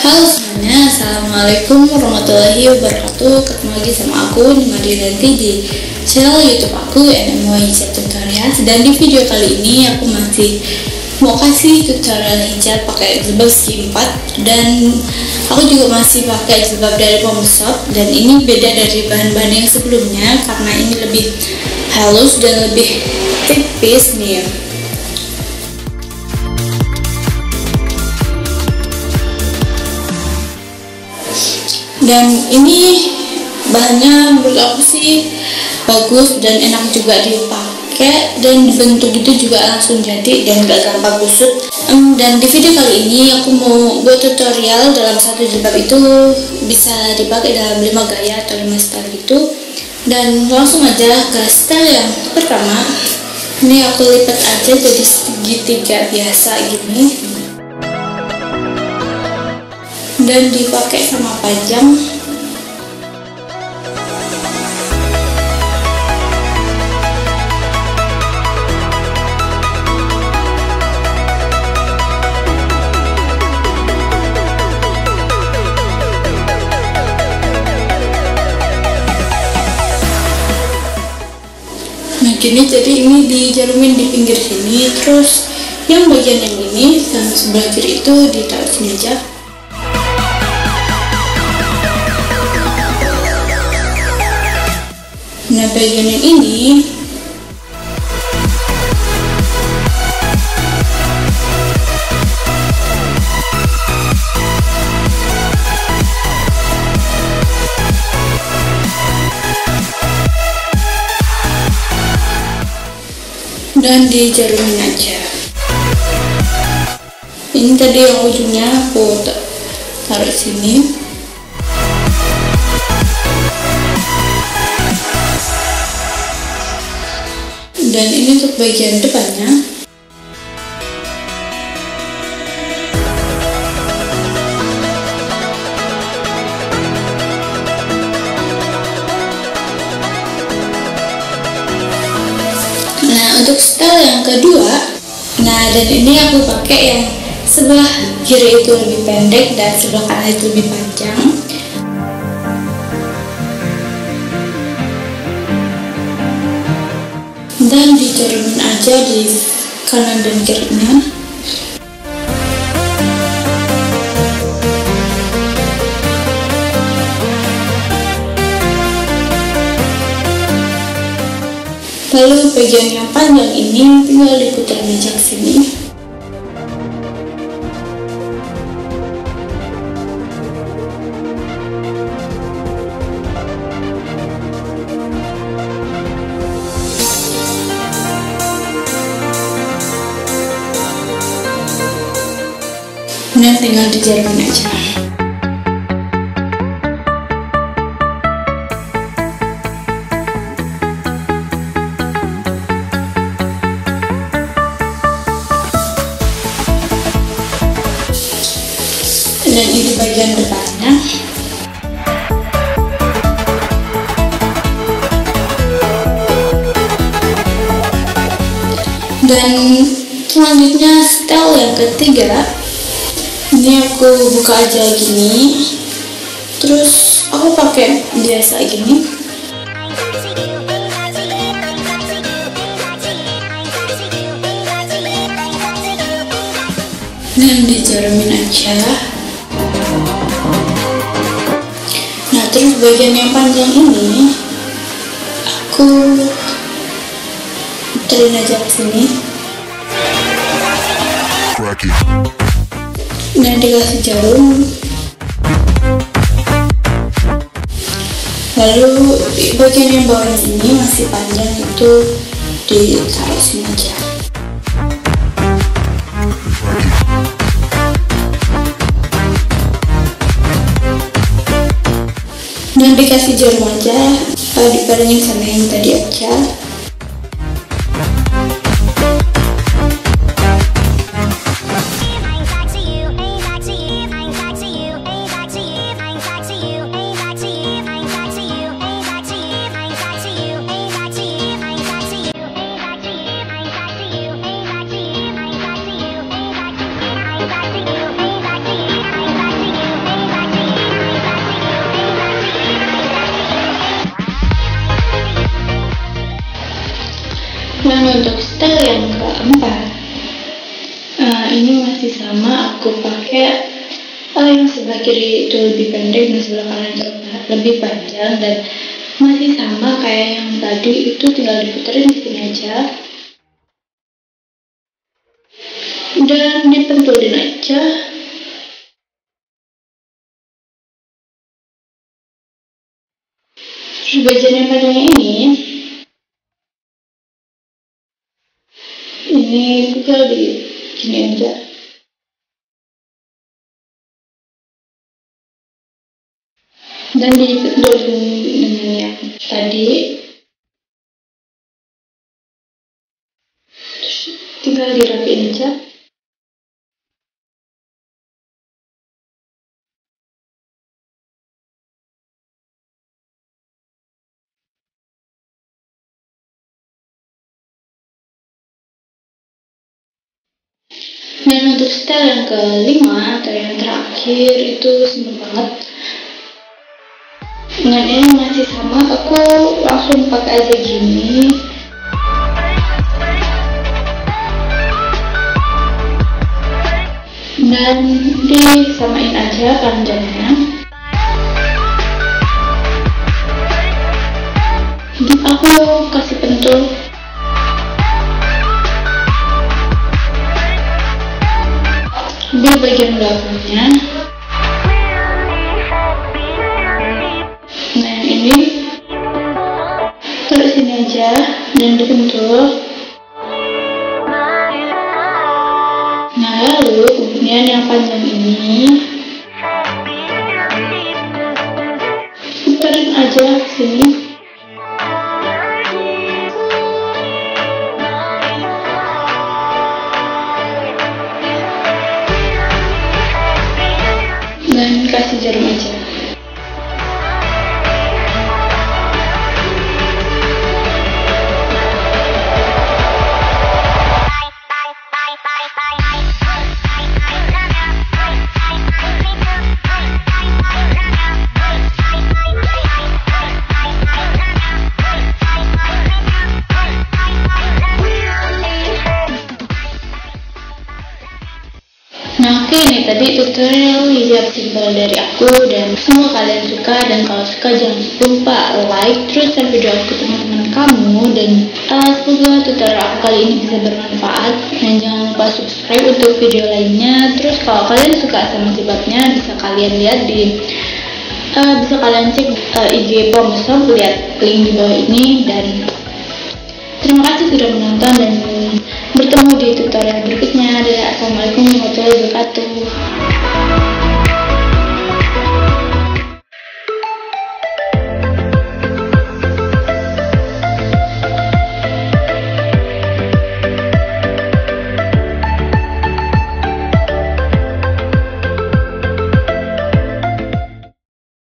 Halo semuanya, Assalamualaikum warahmatullahi wabarakatuh. Ketemu lagi sama aku, Nimari Ranti di channel youtube aku NMY Tutorials. Dan di video kali ini aku masih mau kasih tutorial hijab pakai jilbab segi 4 Dan aku juga masih pakai jilbab dari Pomshop Dan ini beda dari bahan-bahan yang sebelumnya Karena ini lebih halus dan lebih tipis nih dan ini bahannya menurut aku sih bagus dan enak juga dipakai dan dibentuk itu juga langsung jadi dan gak gampang kusut dan di video kali ini aku mau buat tutorial dalam satu jilbab itu bisa dipakai dalam 5 gaya atau 5 style gitu. Dan langsung aja ke style yang pertama. Ini aku lipat aja jadi segitiga biasa gini dan dipakai sama pajang. Nah gini jadi ini dijarumin di pinggir sini terus yang bagian yang ini yang sebelah kiri itu ditaruh sini aja Nah bagian yang ini. Dan dijarumin aja. Ini tadi yang ujungnya aku taruh sini dan ini untuk bagian depannya. Nah untuk style yang kedua nah dan ini aku pakai yang sebelah kiri itu lebih pendek dan sebelah kanan itu lebih panjang dan dijarumin aja di kanan dan kirinya lalu bagian yang panjang ini tinggal diputar meja ke sini dan tinggal dijarumin aja. Dan ini bagian depannya. Dan selanjutnya style yang ketiga ini aku buka aja gini. Terus aku pakai biasa gini. Dan dijarumin aja. Nah terus bagian yang panjang ini aku puterin aja ke sini dan dikasih jarum. Lalu bagian yang bawah ini masih panjang itu ditaruh sini aja. Dan dikasih jarum aja. Uh, dibarengin sama yang tadi aja pakai uh, yang sebelah kiri itu lebih pendek dan sebelah kanan itu lebih panjang dan masih sama kayak yang tadi itu tinggal diputerin di sini aja. Dan dipentulin aja. Terus bagian yang panjangnya ini ini tinggal di sini aja dan dipentulin dengan yang tadi terus tinggal dirapiin aja Dan untuk style yang kelima atau yang terakhir itu simpel banget. Dengan ini masih sama, aku langsung pakai aja gini. Dan disamain aja panjangnya. Aku kasih pentul di bagian belakangnya dibentuk. Nah lalu kemudian yang panjang ini. Puterin aja sini. Dan kasih jarum aja tadi tutorial hijab simpel dari aku dan semoga kalian suka dan kalau suka jangan lupa like terus share video aku teman-teman kamu dan uh, semoga tutorial aku kali ini bisa bermanfaat dan jangan lupa subscribe untuk video lainnya. Terus kalau kalian suka sama sifatnya bisa kalian lihat di uh, bisa kalian cek uh, IG Pomesop lihat link di bawah ini dan terima kasih sudah menonton dan bertemu di tutorial berikutnya. Assalamualaikum warahmatullahi wabarakatuh.